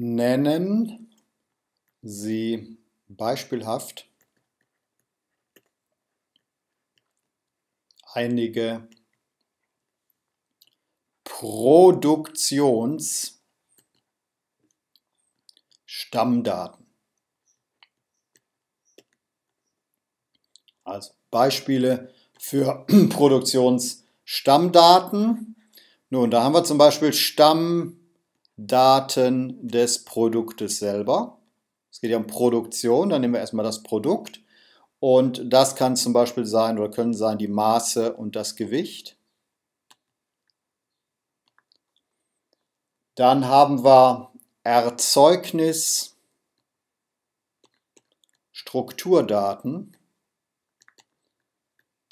Nennen Sie beispielhaft einige Produktionsstammdaten. Also Beispiele für Produktionsstammdaten. Nun, da haben wir zum Beispiel Stammdaten des Produktes selber. Es geht ja um Produktion, dann nehmen wir erstmal das Produkt. Und das kann zum Beispiel sein oder können sein die Maße und das Gewicht. Dann haben wir Erzeugnis, Strukturdaten.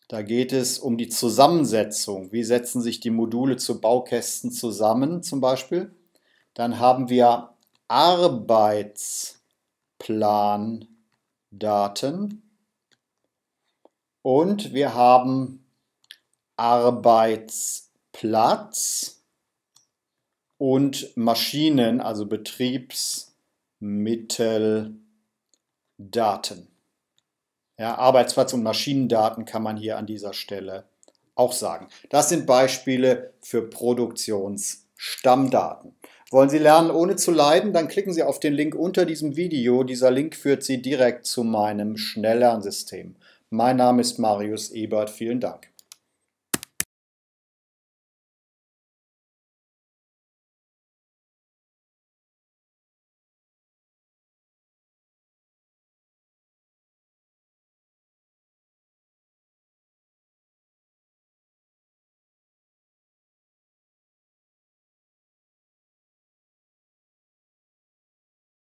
Da geht es um die Zusammensetzung. Wie setzen sich die Module zu Baukästen zusammen zum Beispiel? Dann haben wir Arbeitsplandaten. Und wir haben Arbeitsplatz und Maschinen, also Betriebsmitteldaten. Ja, Arbeitsplatz- und Maschinendaten kann man hier an dieser Stelle auch sagen. Das sind Beispiele für Produktionsstammdaten. Wollen Sie lernen, ohne zu leiden? Dann klicken Sie auf den Link unter diesem Video. Dieser Link führt Sie direkt zu meinem Schnelllernsystem. Mein Name ist Marius Ebert. Vielen Dank.